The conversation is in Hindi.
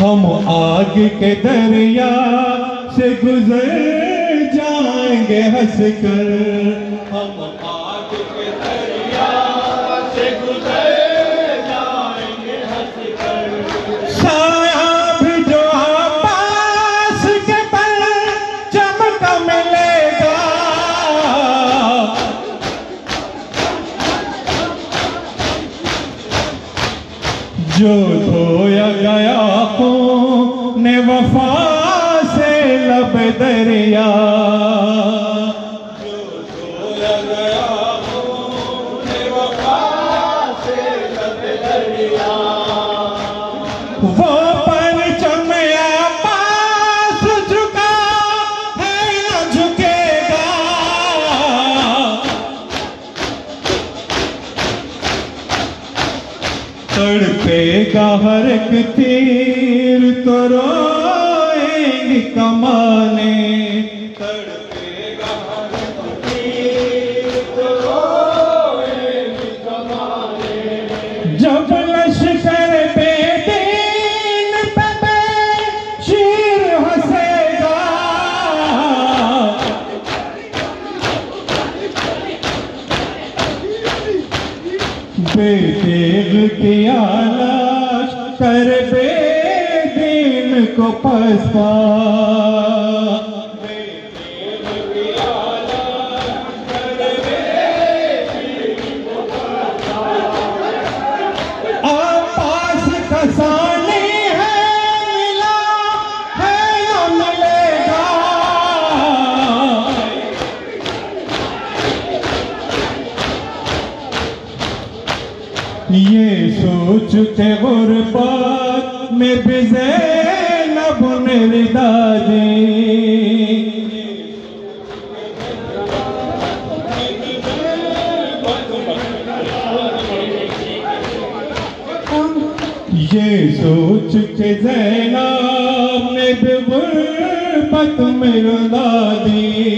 हम आग के दरिया से गुजर जाएँगे हंस कर। हम आग जो धोया गया को ने वफा से लब दरिया। तड़पेगा हर एक तीर तो कमाने। तड़पेगा हर एक तीर तो रोएँगी कमाने। जब लश्कर बेदेव की आलाश कर बेदीन को पसा पास खसाने है ये सोच के गुरबात में बिजे लब निर्दाजी ये सोच के जैनाब ने भी गुरबत में रुला दी